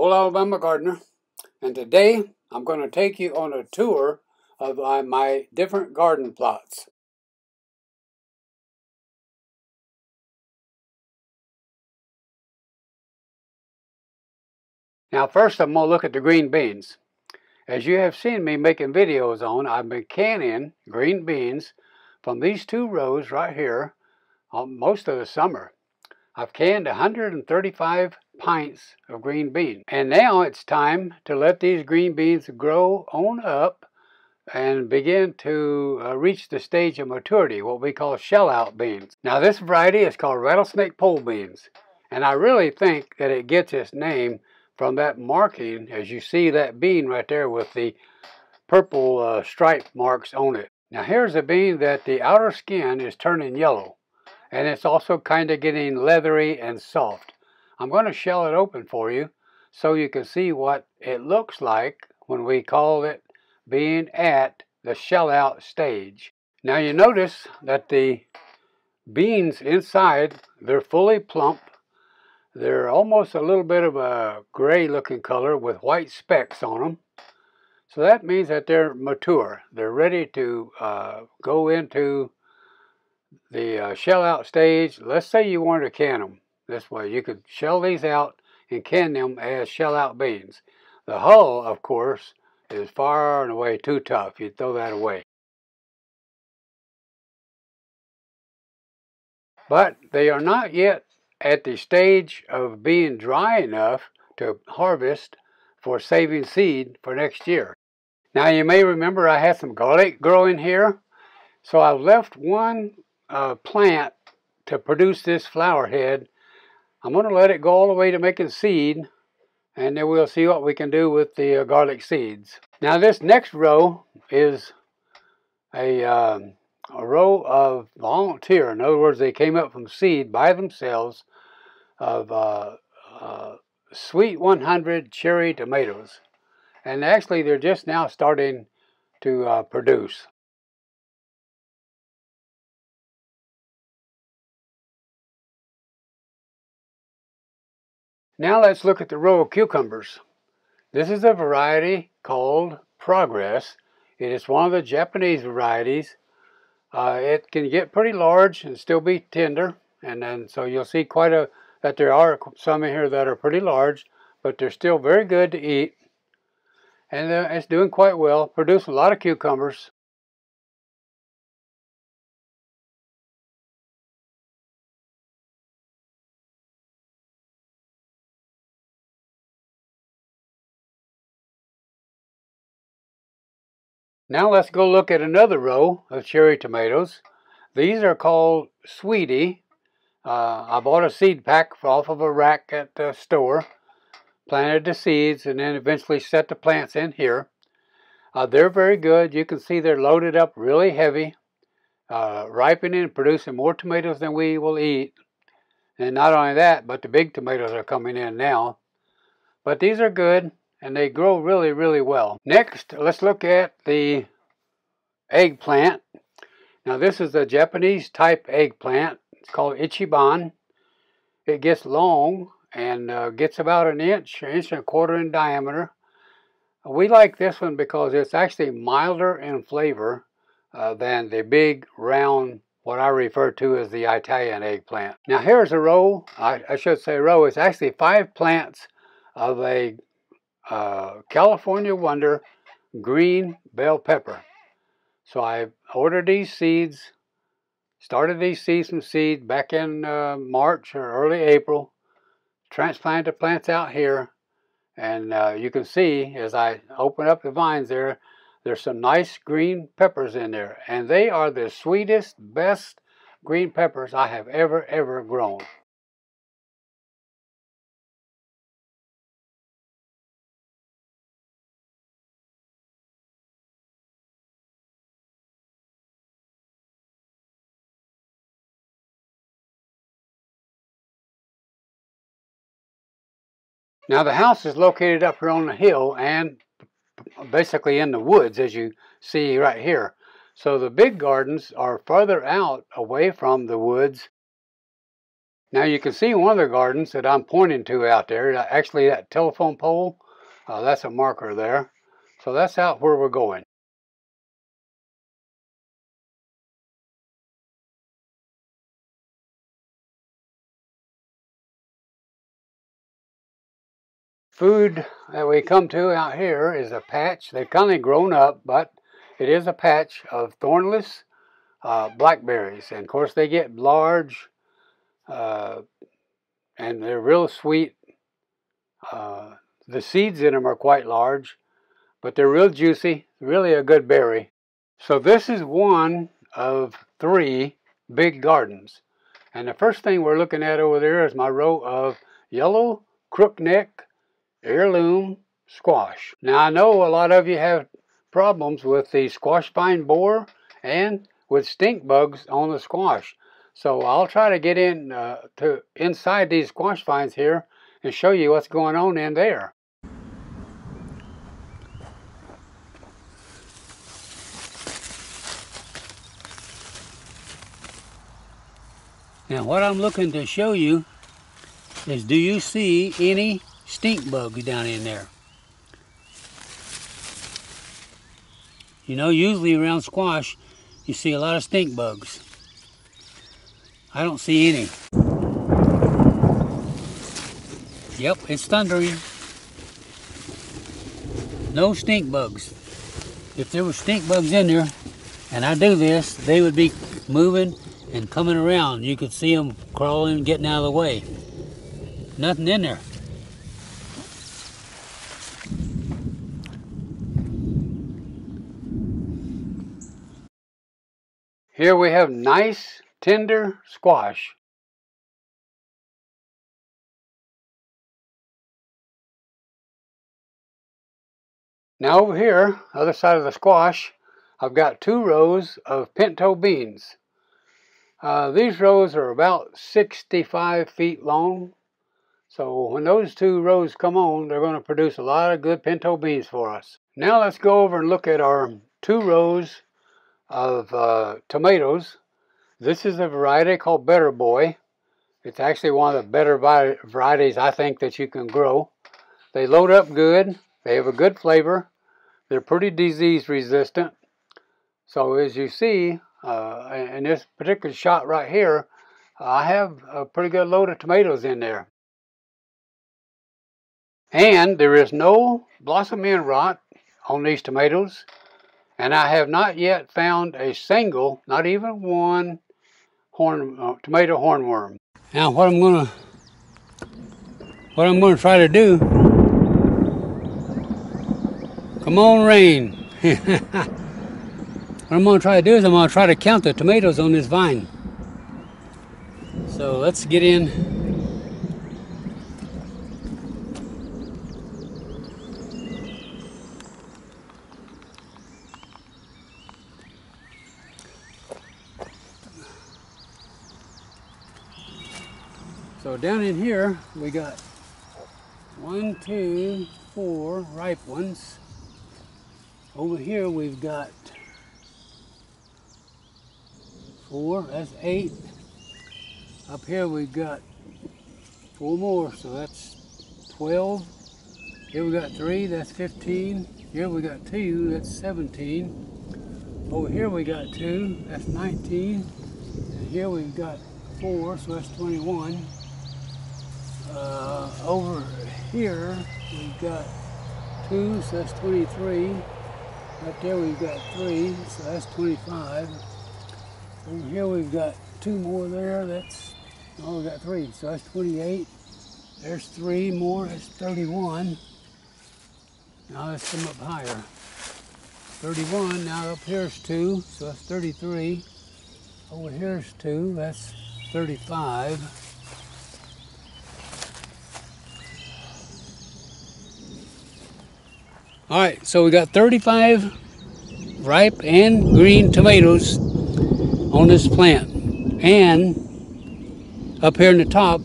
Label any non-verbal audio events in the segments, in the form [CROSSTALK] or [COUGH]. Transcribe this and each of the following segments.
Old Alabama Gardener, and today I'm going to take you on a tour of uh, my different garden plots. Now first I'm going to look at the green beans. As you have seen me making videos on, I've been canning green beans from these two rows right here most of the summer. I've canned 135 pints of green beans. And now it's time to let these green beans grow on up and begin to uh, reach the stage of maturity, what we call shell out beans. Now this variety is called rattlesnake pole beans. And I really think that it gets its name from that marking, as you see that bean right there with the purple uh, stripe marks on it. Now here's a bean that the outer skin is turning yellow and it's also kind of getting leathery and soft. I'm going to shell it open for you so you can see what it looks like when we call it being at the shell out stage. Now you notice that the beans inside, they're fully plump. They're almost a little bit of a gray looking color with white specks on them. So that means that they're mature. They're ready to uh, go into the uh, shell out stage, let's say you wanted to can them this way. You could shell these out and can them as shell out beans. The hull, of course, is far and away too tough. You'd throw that away. But they are not yet at the stage of being dry enough to harvest for saving seed for next year. Now you may remember I had some garlic growing here. So I've left one uh, plant to produce this flower head. I'm going to let it go all the way to making seed and then we'll see what we can do with the uh, garlic seeds. Now this next row is a, um, a row of volunteer. In other words, they came up from seed by themselves of uh, uh, Sweet 100 cherry tomatoes. And actually they're just now starting to uh, produce. Now let's look at the row of cucumbers. This is a variety called Progress. It is one of the Japanese varieties. Uh, it can get pretty large and still be tender. And then so you'll see quite a, that there are some in here that are pretty large, but they're still very good to eat. And uh, it's doing quite well. Produce a lot of cucumbers. Now let's go look at another row of cherry tomatoes. These are called Sweetie. Uh, I bought a seed pack off of a rack at the store, planted the seeds, and then eventually set the plants in here. Uh, they're very good. You can see they're loaded up really heavy, uh, ripening and producing more tomatoes than we will eat. And not only that, but the big tomatoes are coming in now. But these are good and they grow really, really well. Next, let's look at the eggplant. Now this is a Japanese type eggplant. It's called Ichiban. It gets long and uh, gets about an inch, an inch and a quarter in diameter. We like this one because it's actually milder in flavor uh, than the big round what I refer to as the Italian eggplant. Now here's a row, I, I should say row, it's actually five plants of a uh, California Wonder green bell pepper. So I ordered these seeds, started these seeds from seed back in uh, March or early April, transplanted the plants out here, and uh, you can see as I open up the vines there, there's some nice green peppers in there, and they are the sweetest, best green peppers I have ever, ever grown. Now the house is located up here on the hill and basically in the woods as you see right here. So the big gardens are further out away from the woods Now you can see one of the gardens that I'm pointing to out there. Actually, that telephone pole, uh, that's a marker there. So that's out where we're going. Food that we come to out here is a patch. They've kind of grown up, but it is a patch of thornless uh, blackberries. And of course, they get large uh, and they're real sweet. Uh, the seeds in them are quite large, but they're real juicy, really a good berry. So this is one of three big gardens. And the first thing we're looking at over there is my row of yellow crookneck heirloom squash. Now I know a lot of you have problems with the squash vine borer and with stink bugs on the squash. So I'll try to get in uh, to inside these squash vines here and show you what's going on in there. Now what I'm looking to show you is do you see any stink bugs down in there? You know, usually around squash, you see a lot of stink bugs. I don't see any. Yep, it's thundering. No stink bugs. If there were stink bugs in there, and I do this, they would be moving and coming around. You could see them crawling, getting out of the way. Nothing in there. Here we have nice, tender squash. Now over here, other side of the squash, I've got two rows of pinto beans. Uh, these rows are about 65 feet long. So when those two rows come on, they're going to produce a lot of good pinto beans for us. Now let's go over and look at our two rows of uh, tomatoes. This is a variety called Better Boy. It's actually one of the better varieties I think that you can grow. They load up good. They have a good flavor. They're pretty disease resistant. So as you see, uh, in this particular shot right here, I have a pretty good load of tomatoes in there. And there is no blossom end rot on these tomatoes. And I have not yet found a single, not even one, horn, uh, tomato hornworm. Now what I'm gonna, what I'm gonna try to do, come on rain. [LAUGHS] what I'm gonna try to do is I'm gonna try to count the tomatoes on this vine. So let's get in So down in here, we got one, two, four ripe ones. Over here, we've got four, that's eight. Up here, we've got four more, so that's 12. Here we got three, that's 15. Here we got two, that's 17. Over here we got two, that's 19. And here we've got four, so that's 21. Uh, over here, we've got two, so that's 23. Right there, we've got three, so that's 25. Over here, we've got two more there. That's, oh, we've got three, so that's 28. There's three more, that's 31. Now let's come up higher. 31, now up here's two, so that's 33. Over here's two, that's 35. All right, so we got 35 ripe and green tomatoes on this plant. And up here in the top,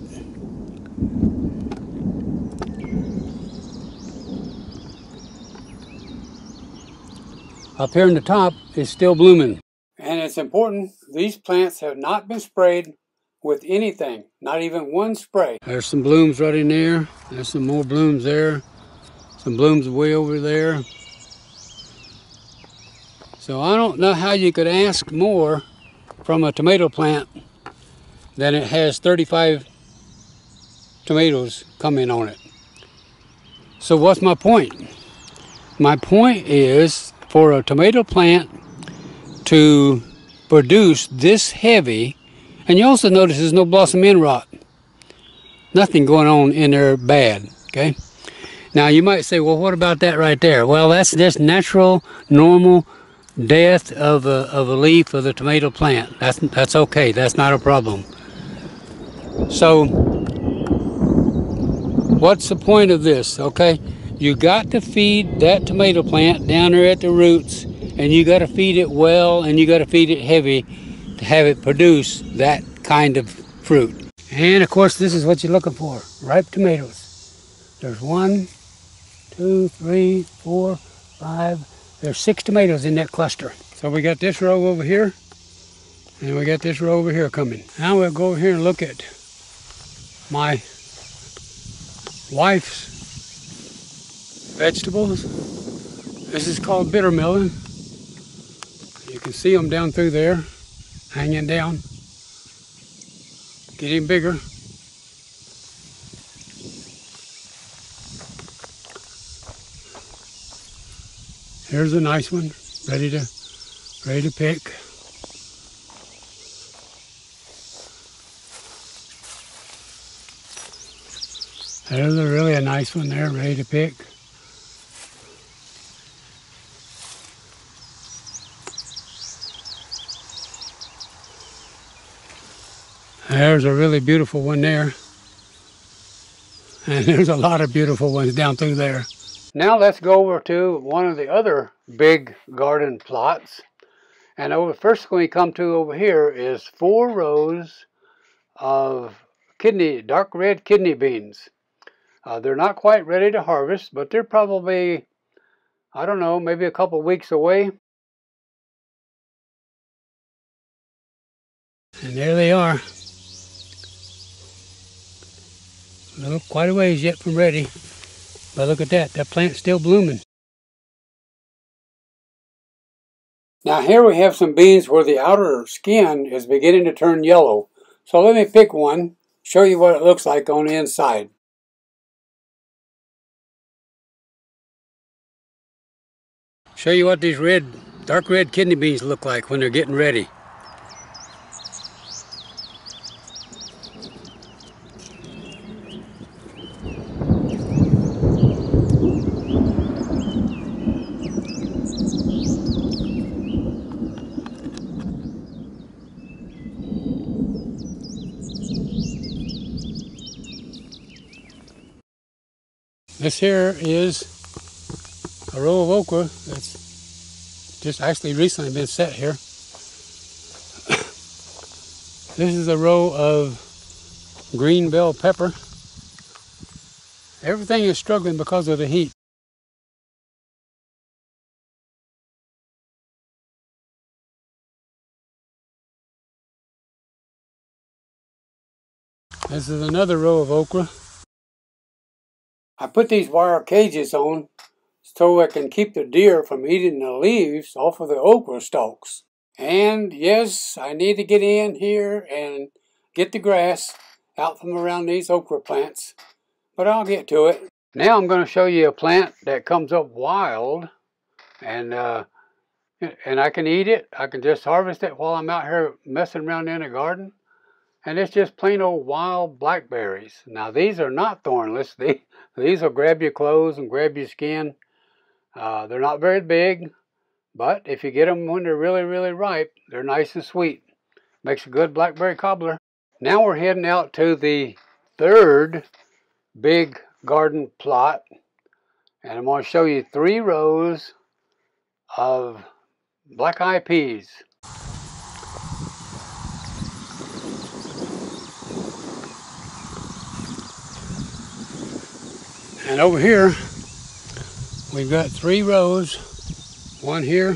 up here in the top is still blooming. And it's important, these plants have not been sprayed with anything, not even one spray. There's some blooms right in there. There's some more blooms there. Some blooms way over there. So I don't know how you could ask more from a tomato plant than it has 35 tomatoes coming on it. So what's my point? My point is for a tomato plant to produce this heavy, and you also notice there's no blossom end rot. Nothing going on in there bad, okay? Now you might say, well, what about that right there? Well, that's just natural, normal death of a, of a leaf of the tomato plant. That's, that's okay, that's not a problem. So, what's the point of this, okay? You got to feed that tomato plant down there at the roots, and you got to feed it well, and you got to feed it heavy to have it produce that kind of fruit. And of course, this is what you're looking for, ripe tomatoes. There's one, two, three, four, five, there's six tomatoes in that cluster. So we got this row over here, and we got this row over here coming. Now we'll go over here and look at my wife's vegetables. This is called bitter melon. You can see them down through there, hanging down, getting bigger. Here's a nice one, ready to ready to pick. There's a really a nice one there, ready to pick. There's a really beautiful one there. And [LAUGHS] there's a lot of beautiful ones down through there. Now let's go over to one of the other big garden plots. And over first thing we come to over here is four rows of kidney, dark red kidney beans. Uh, they're not quite ready to harvest, but they're probably, I don't know, maybe a couple weeks away. And there they are. Little, quite a ways yet from ready. But look at that, that plant's still blooming. Now here we have some beans where the outer skin is beginning to turn yellow. So let me pick one, show you what it looks like on the inside. Show you what these red, dark red kidney beans look like when they're getting ready. This here is a row of okra that's just actually recently been set here. [COUGHS] this is a row of green bell pepper. Everything is struggling because of the heat. This is another row of okra. I put these wire cages on so I can keep the deer from eating the leaves off of the okra stalks. And yes, I need to get in here and get the grass out from around these okra plants, but I'll get to it. Now I'm going to show you a plant that comes up wild and uh, and I can eat it. I can just harvest it while I'm out here messing around in the garden and it's just plain old wild blackberries. Now these are not thornless. [LAUGHS] They, these will grab your clothes and grab your skin. Uh, they're not very big, but if you get them when they're really, really ripe, they're nice and sweet. Makes a good blackberry cobbler. Now we're heading out to the third big garden plot. And I'm going to show you three rows of black eyed peas. And over here, we've got three rows. One here,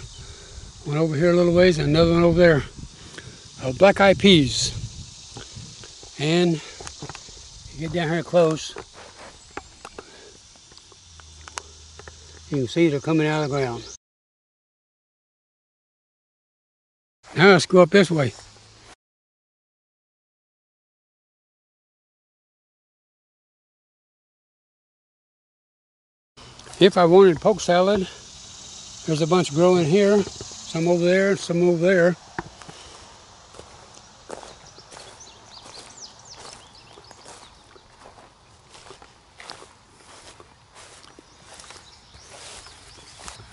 one over here a little ways, and another one over there of black-eyed peas. And you get down here close, you can see they're coming out of the ground. Now let's go up this way. If I wanted poke salad, there's a bunch growing here, some over there, some over there.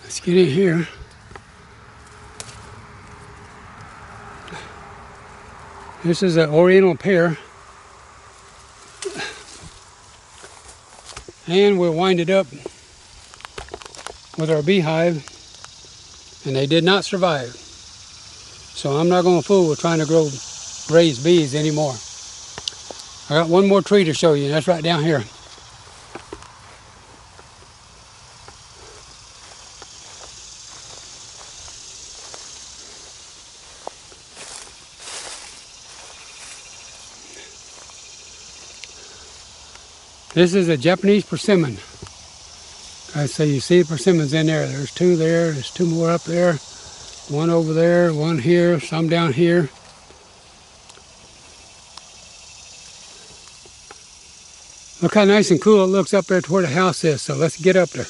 Let's get in here. This is an oriental pear. And we'll wind it up with our beehive and they did not survive. So I'm not going to fool with trying to grow raised bees anymore. I got one more tree to show you, and that's right down here. This is a Japanese persimmon. I say you see persimmons in there. There's two there. There's two more up there. One over there. One here. Some down here. Look how nice and cool it looks up there toward the house is. So let's get up there.